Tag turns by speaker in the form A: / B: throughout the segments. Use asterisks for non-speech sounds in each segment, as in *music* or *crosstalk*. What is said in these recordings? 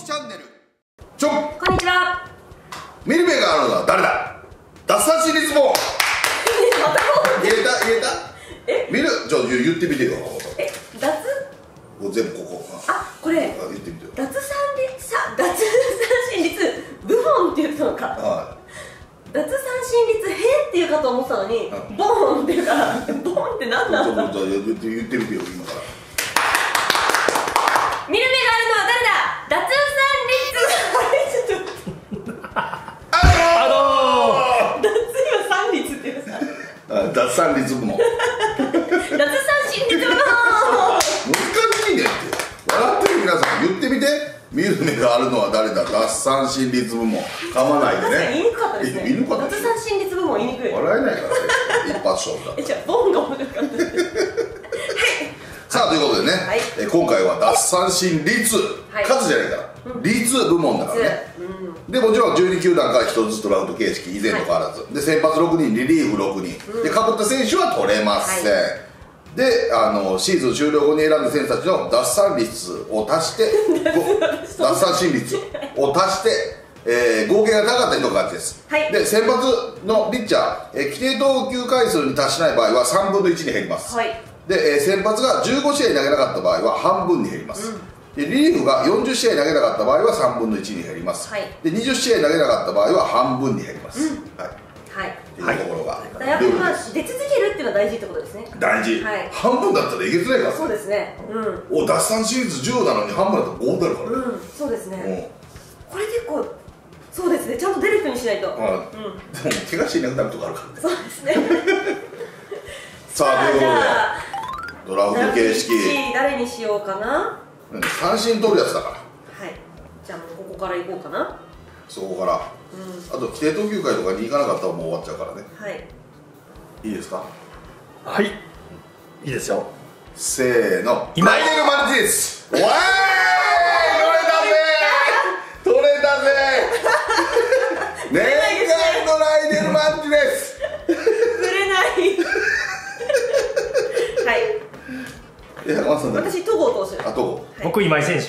A: 希チャンネル。ちょ
B: こんにちは。
A: 見る目があるのは誰だ？脱三振率も
B: またこう
A: 言えた？言えた？
B: え？
A: 見るじゃあ言ってみてよ。
B: え、脱？
A: もう全部ここ。
B: あ、これ。
A: あ言ってみてよ。
B: 脱三率さ脱三振率部門って言ったのか。
A: は
B: 脱三振率へっていうかと思ってたのに
A: う、
B: ボーンっていうから、ボーンって何
A: い
B: なんだ。
A: じゃあ言って言ってみてよ今から
B: 見る目があるのは誰だ。脱三率。
A: あ
B: 脱今三率って言うんですか。
A: あ脱三率部門難
B: 脱三振率部門。
A: しいねって笑ってる皆さん言ってみて見る目があるのは誰だ脱三振率部門噛まないでね
B: にくかったですね。
A: 言いにくかったでしょ
B: 脱三振率部門言いに。くい。
A: 笑えないから。ね一発勝負だ
B: え、じゃあボーンが面白かったです。
A: さあということでね、
B: はい。
A: え今回は脱三振率、
B: はい。
A: 数じゃないか。ら、率部門だからね、
B: うん。
A: でもちろん12球団から1つずつトラウト形式以前と変わらず、で先発6人リリーフ6人、でかぶった選手は取れません、
B: は
A: であのシーズン終了後に選んだ選手たちの奪三率を足して *laughs* ご奪三振。率を足して、えー合計が高かった人が勝ちです、
B: はい。
A: で先発のピッチャー、えー規定投球回数に達しない場合は3分の1に減ります、
B: はい。
A: で、えー先発が15試合投げなかった場合は半分に減ります、でリリーフが40試合投げなかった場合は3分の1に減ります、
B: はい
A: で20試合投げなかった場合は半分に減ります、はい
B: はい。
A: っていうところが、
B: だからやっぱ出続けるっていうのは大事ってことですね。
A: 大事、
B: はい
A: 半分だったらいけづらいから
B: そうですね。うん。
A: お奪三シリーズ10なのに半分だと5になるからね、
B: うん、そうですね。
A: も
B: これ結構そうですね。ちゃんと出る人にしないと。
A: う、まあ、でも怪我していなくなるとこあるからね
B: そうですね。*laughs*
A: さあという
B: じ
A: ことでドラフト形式
B: 誰にしようかな？
A: うん三振取るやつだから。
B: はい。じゃあもうここから行こうかな。
A: そこから、あと規定投球回とかに行かなかったらもう終わっちゃうからね。
B: はい。
A: いいですか？
C: はい。いいですよ。
A: せーの。
C: 今。
A: ライデル・マルティネス。わーい取れたぜ取れたぜ念願のライデル・マルティネス。
B: ぶれない。*laughs* はい。
A: え山田さ
B: 私戸郷投手。
A: あと
B: はい
C: 僕今井選
B: はい。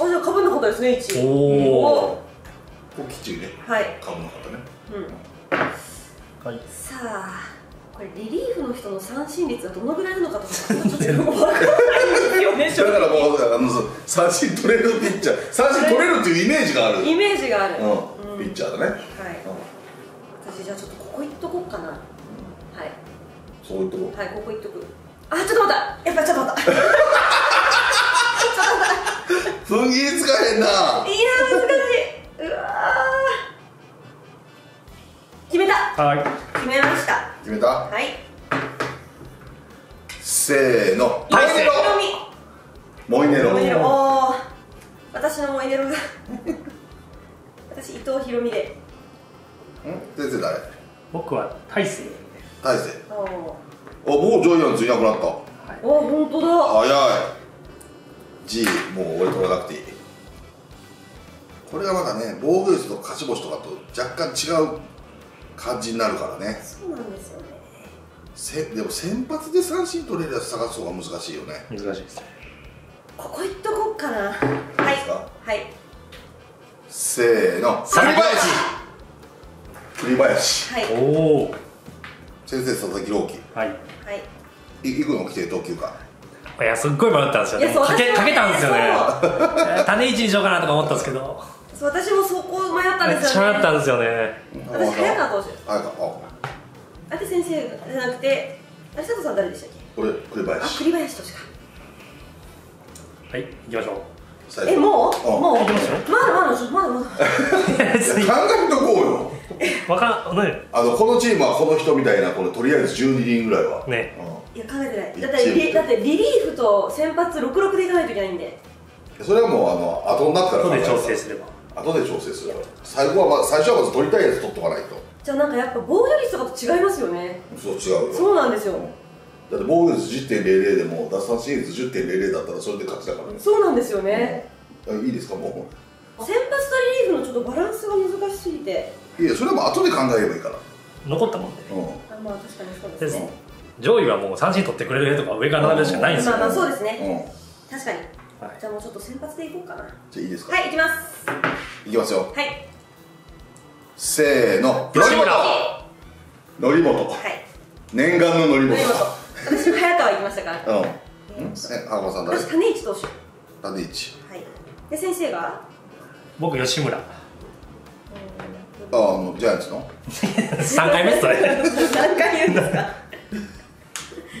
B: あじゃあ被んなかったですね一。
C: おー。
A: ここきっちりね。
B: はい。
A: 株の方ね。
B: うん。
C: はい。
B: さあこれリリーフの人の三振率がどのぐらいなのかとかちょっとよくわからないんですよね正
A: だから
B: 直
A: もう三振取れるピッチャー。三振取れるっていうイメージがある、
B: イメージがある、
A: うん、ピッチャーだね、
B: はい。私じゃあちょっとここ行っとこうかな。はい。
A: そういうとこ
B: はいここ行っとく。あちょっと待った。やっぱちょっと待ったいや
A: 踏ん切りつかへんな
B: ー難しい。うわー。決めた。
C: はい。
B: 決めました。
A: 決めた？
B: はい。
A: せーの。
C: はい
A: モイネロ。
B: ひろみ
A: モイネロ。
B: モイネロ。私のモイネロが *laughs* 私伊藤ひろみで。
A: ん？先生誰
C: 僕は大勢。
A: 大勢。あもうジョイアンツいなくなった。
B: お本当だ。
A: 早い。G もう俺取らなくていいこれがまだね防御率と勝ち星とかと若干違う感じになるからね。
B: そうなんですよね。
A: せでも先発で三振取れるやつ探す方が難しいよね。
C: 難しいです
B: ここ行っとこうかな。はい。はい。
A: せーの。
C: 佐々木朗
A: 栗林。
B: はい。
C: おお
A: 先生佐々木朗希。
C: はい。
B: はい。
A: い行くの規定投球か
C: いやすっごい迷ったんですよ。
B: いやそう
C: ねかけかけたんですよね。種市にしようかなとか思ったんですけど。
B: そう私もそこ迷ったんですよね。
C: ちゃ迷ったんですよね。
B: 私早川投手
A: 早川あ。
B: あれ先生じゃなくてあれ佐藤さん誰でしたっけ？
A: これ栗
B: あ
A: 林
B: 栗林投手か。
C: はい行きましょ
A: 最後
B: えもう？
A: うん
B: もう？
C: 行きますよ。
B: まだまだまだまだ。*laughs*
A: 考えとこうよ
C: わかんね
A: あのこのチームはこの人みたいなこれとりあえず12人ぐらいは。
C: ね。
B: いや考えてない。だってリだってリリーフと先発66でいかないといけないんで。
A: うんそれはもうあの後になったら
C: 後で調整すれば。
A: 後で調整する最後はまず最初はまず取りたいやつ取っとかないと。
B: じゃあなんかやっぱ防御率とかと違いますよね。
A: そう違うよ。
B: そうなんですよ。
A: だって防御率10.00でも奪三振率10.00だったらそれで勝ちだからね。
B: そうなんですよね。
A: あいいですか？も
B: 先発とリリーフのちょっとバランスが難しすぎて。
A: ういやそれはもう後で考えればいいから。
C: 残ったもんで
A: うん。
B: あまあ確かにそうで
C: です。す
B: ね
C: 上位はもう三振取ってくれるとか上から並べるしかないんですよ。
B: まあまあそうですね。
A: う
B: 確かに。
A: ん
C: はい。
B: じゃあもうちょっと先発でいこうかな。
A: じゃあいいですか？
B: はい行きます。
A: いきますよ。
B: はい。
A: せーの。
C: 吉村。
A: 則本。
B: はい。
A: 念願の則本。
B: 私も早川行きましたから。
A: うん。
B: え
A: んえ浜さん誰？
B: 私種市投手。は
A: 種市。
B: い。で先生が？
C: 僕吉村
A: ああのジャイアンツの？*laughs*
C: 3回目っすそれい
B: 何回言うんですか？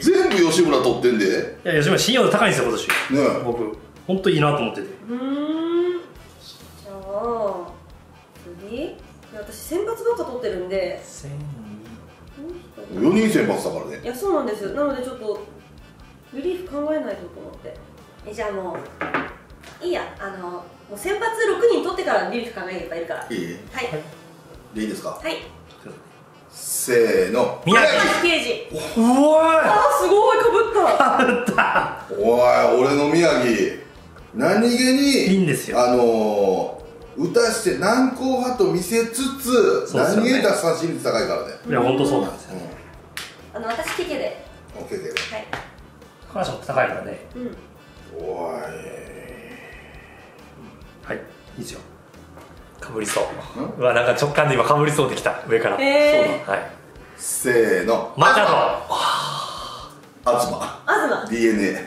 A: 全部吉村取ってんで。
C: や吉村信用度高いんですよ今年。
A: ねえ。
C: 僕本当いいなと思ってて。
B: うーん。じゃあ次。私選抜ばっか取ってるんで。
A: 4人選抜だからね。
B: いやそうなんです。なのでちょっとリリーフ考えないとと思って。えじゃあもういいや。あのもう先発6人取ってからリリーフ考えればいいから。はい？
A: いい。
B: はい
A: でいいですか？
B: はい。
A: せーの。
C: 宮城。
B: 刑事。
C: うわ
B: あーすごいかぶった。
C: ーった。
A: おい俺の宮城。何気に
C: いいんですよ。
A: あのー打たして難攻派と見せつつ、
C: ね。
A: 何気に奪三振率高いからね。
C: いや本当そうなんですよ。
A: う
B: あの私ケケで。
A: ん OK で。
B: はい。
C: 高橋も高いからね。
B: うん。
A: おい。
C: はいいいですよかぶりそう。うわなんか直感で今かぶりそうできた。上から。
B: へー。
C: はい。
A: せーの。
C: マチャド。
A: 東
B: 東
A: DNA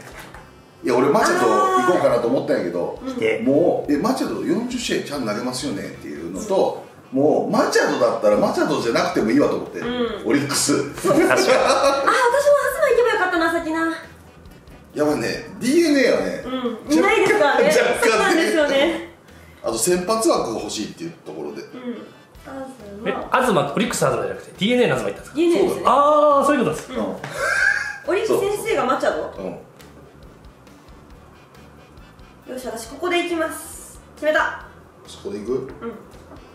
A: いや俺マチャド行こうかなと思ったんやけど
C: 来て。
A: もうえマチャド40試合ちゃんと投げますよねっていうのと、もうマチャドだったらマチャドじゃなくてもいいわと思って、
B: うん。
A: オリックス。
C: 確か *laughs*
B: あ私も東行けばよかったな先な。
A: やばいね。DNA はね、
B: うん。いないですからね。
A: 若干と先発枠が欲しいっていうところで。
B: うん。
C: え
B: 東
C: 東オリックスの東じゃなくて DNA の東行ったんですか
B: ？DNA です。ね
C: ああそういうことです。
A: うん。
B: オリックス先生がマチャド
A: うん。
B: よし私ここで行きます。決めた。
A: そこで行く？
B: うん。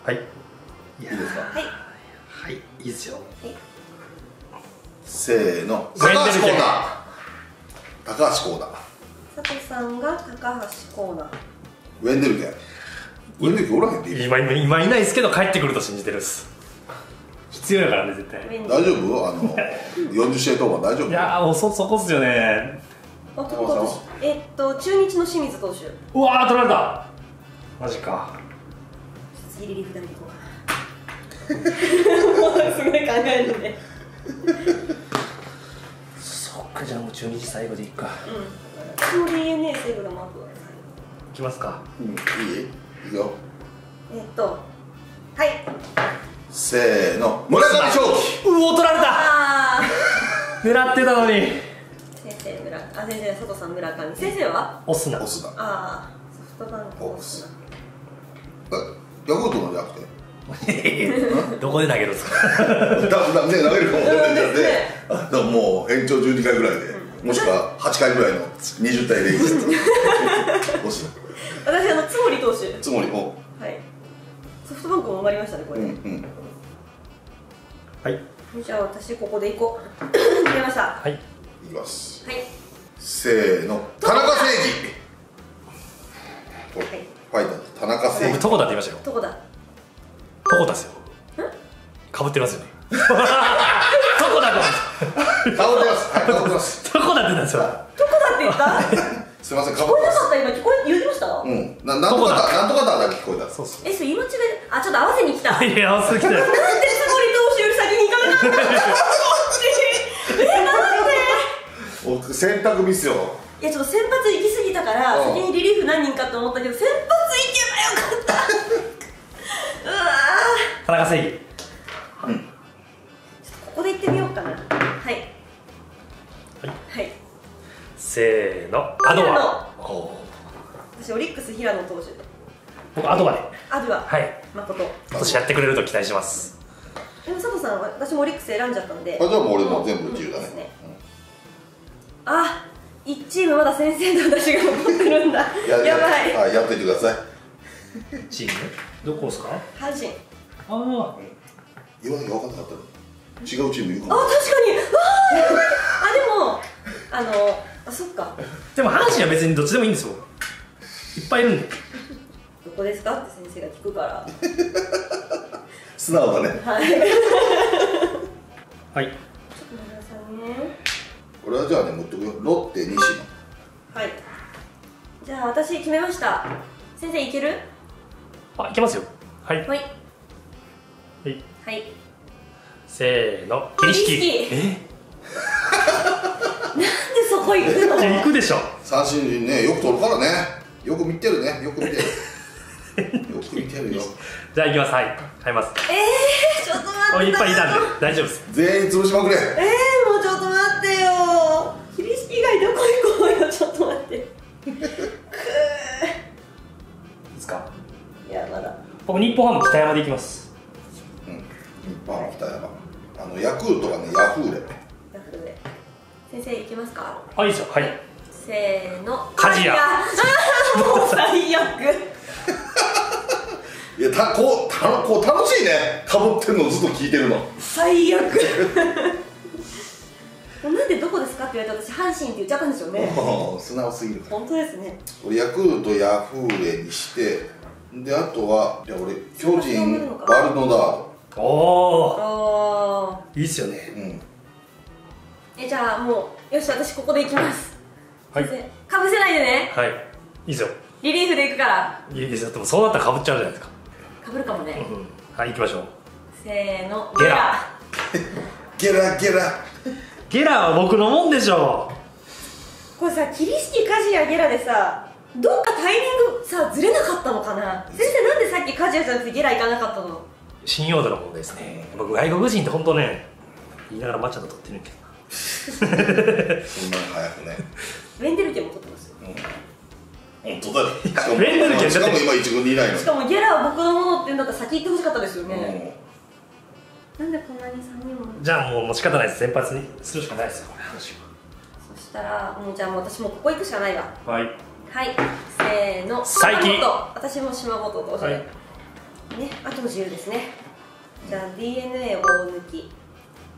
C: はい。いや。
A: いいですか？
B: はい。
C: はい。いいですよ。
A: せーの。
C: ウェンデル
A: 高橋
C: ケン。
A: コーナー高橋コーナー
B: 佐藤さんが高橋コーナー
A: ウェンデルケンウェンデルケンおらへんって。いい
C: 今今今いないですけど帰ってくると信じてるっす。必要やからね絶対。
A: 大丈夫？あの *laughs* 40試合登板大丈夫？
C: いやーもうそそこっすよね。
B: あと私えっと中日の清水投手。
C: うわー取られた。マジか。
B: 次リリーフ誰に行こうかな。*laughs* もうすごい考えるんで。
C: そっかじゃあもう中日最後でいっか。
B: うん。私も DNA セーブがマーク
C: いきますか。
A: うんいい？いくよ。
B: えっとはい。
A: せーの。村上正輝
C: うお取られた。*laughs* 狙ってたのに。
B: 先生村あ先生佐藤さん村上。先生は？
C: オスナ。
A: オスナ。
B: ああソフトバンク
A: ホークスえヤクルトのじゃなくて？*laughs*
C: どこで投げるんですか？
A: だだね投げるかもしれないん
B: うん
A: で
B: ね。
A: もう延長12回ぐらいで、もしくは8回ぐらいの20対0オス
B: 私あの津森投手。
A: ナつもりも
B: はい。ソフトバンクも埋まりましたねこれ、
A: うんうん。
C: はい。
B: じゃあ私ここで行こう。*coughs* 決めました。は
C: はい。
A: いきます。
B: い。
A: せーの。田中誠二。
B: はい。
A: ファイターズ田中誠二。
C: 僕トコだって言いましたよ。
B: どこだ
C: トコだっすよ。かぶってますよねトコだって
A: 倒れます。はい倒れます。
C: トコだってなんですよ。
B: どこだって言った？聞 *laughs*
A: すいませんか
B: こえなかった今。聞こえ言ってました、
A: うん。ななんとかだなんとかだだけ聞こえた。
C: そうっす
B: えそれ言い間違いあちょっと合わせに来た。なんで
C: いや合わせてきたよ。
B: 津森投手より先に行かなかったの？えなんで
A: 僕選択ミスよ。
B: いやちょっと先発行き過ぎたから
A: うん。
B: 先にリリーフ何人かと思ったけど先発行けばよかった。*laughs* うわ
C: 田中正義せーのアド
B: 平野
C: ワおー
B: 私オリックス平野投手。
C: 僕アドワで
B: アドゥア
C: はい。
B: 誠。
C: 今年やってくれると期待します。
B: でも佐藤さんは私もオリックス選んじゃったんで。
A: あじゃあもう俺も全部自由だね。
B: ですね。あ1チームまだ先生と私が残ってるんだ。
A: や
B: やばい。
A: はいやっといてください。
C: チーム？どこですか？
B: 阪神。
C: あ
A: 言わなきゃ分かんなかった。の違うチームいるか
B: あ
A: も
B: 確かに。あーあでもあのあそっか。
C: あでも阪神は別にどっちでもいいんですよ。いっぱいいるんで。
B: どこですか？って先生が聞くから。
A: 素直だね。
B: はい。ちょっ
C: はい
B: と待ってくださいね。
A: 俺はじゃあね持ってくよ。ロッテ西野。
B: はい。じゃあ私決めました。先生いける？
C: あいけますよ。はい。
B: はい。
C: はい。
B: はい。
C: せーの。桐敷。え？
B: 行くの
C: 行くでしょ。
A: 三振ねよく取るからね。よく見てるね。よく見てる。*laughs* よく見てるよ。
C: じゃあ行きます。はい。買います。
B: えー、ちょっと待って
C: おいっぱいいたんで。大丈夫？です。
A: 全員潰しまくれ。
B: えー、もうちょっと待ってよ。桐敷以外どこ行こうよ。ちょっと待って。く
C: いいですか。
B: ーいやまだ。
C: 僕日本ハム北山で行きます。
A: うん。日本の北山。あのヤクルトがねヤフーレ
B: ヤフーで先生いけますか？
C: あいいですよはい。
B: せーの。
C: 鍛冶屋
B: あーもう最悪。*laughs*
A: いやたこうたこう楽しいね。かぶってるのずっと聞いてるの。
B: 最悪。なんでどこですかって言われたら私阪神って言っちゃったんですよね。
A: 素直すぎる。
B: 本当ですね。
A: 俺ヤクルトヤフーレにしてであとはいや俺巨人バルノダー
C: おお
B: あ
C: いいっすよね。
A: ドうん。
B: ーえじゃあもうよし私ここで行きます。
C: はい。
B: かぶせないでね。
C: はい。いいですよ
B: リリーフで行くから。
C: いいですよでもそうなったらかぶっちゃうじゃないですか。
B: かぶるかもね。
C: うん。はい行きましょう。
B: せーの *laughs*
C: ゲラ。
A: ゲラ。ゲラ
C: ゲラ。は僕のもんでしょ
B: これさ桐敷鍛冶屋ゲラでさどっかタイミングさずれなかったのかな。先生なんでさっき鍛冶屋じゃなくてゲラ行かなかったの？
C: 信用度の問題ですね。僕外国人って本当ね言いながら抹茶と取ってるんけど
A: そんなに早くね。
B: ウェンデルケンも取ってますよ。
A: 本当だ。よしかも
C: レンデルケン
A: しかも今一軍にいないの
B: しかもゲラは僕のものって言うんだったら先言ってほしかったですよね、
A: うん。
B: なんでこんなに3人も。
C: じゃあもうもう仕方ないです。先発にするしかないですよこれ話
B: そしたらもうじゃあもう私もうここ行くしかないわ。
C: ははい。
B: はい。せーの。
C: 佐伯
B: 島本私も島本として、
C: はい。
B: ねあと自由ですね。じゃあ d n a 大抜き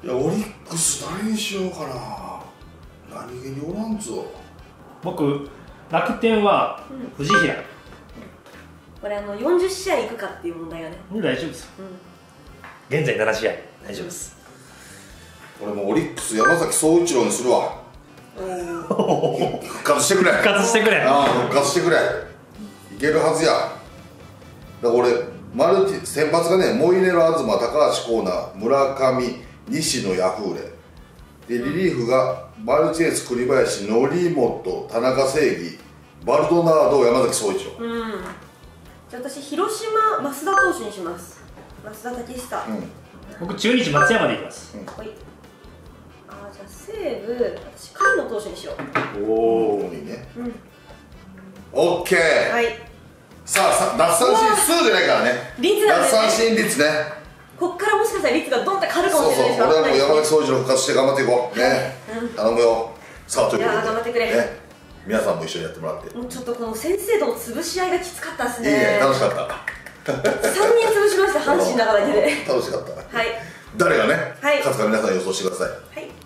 A: いやオリックス誰にしようかな。何気におらんぞ。
C: 僕楽天は
B: うん。
C: 藤平、
B: これあの40試合行くかっていう問題がね。
C: うん、大丈夫です。よ
B: うん。
C: 現在7試合。大丈夫です。
A: 俺もオリックス山崎総一郎にするわ。復活してくれ。
C: 復活してくれ。
A: ああ復活してくれ。いけるはずや。だから俺マルチ先発がねモイネロ東高橋光成村上西野ヤフーレ。でリリーフがマルチネス栗林則本田中正義バルドナード山崎総一郎。
B: うん。じゃあ私広島増田投手にします。増田武久、
A: うん。
C: 僕中日松山でいきます。
B: はい。あーじゃあ西武私甲斐野投手にしよう。
C: お
A: ここにね。
B: うん。
A: オッケー、
B: はい。
A: さあさ奪三振数じゃないからね。
B: 率なん
A: 奪三振率ね
B: こっからもしかしたら率がドンって変わるかも
A: そうそう
B: しれないし
A: 俺はもう山崎
B: い
A: 総一郎復活して頑張っていこう。ね、
B: うん。
A: 頼むよ。さあということで。
B: 頑張ってくれ。
A: ね、皆さんも一緒にやってもらって。
B: ちょっとこの先生との潰し合いがきつかったですね。
A: ね楽しかった。
B: 3人潰しました阪神の中だけで。*laughs*
A: 楽しかった。
B: はい。
A: 誰がね、
B: はい。
A: 勝つか皆さん予想してください。
B: はい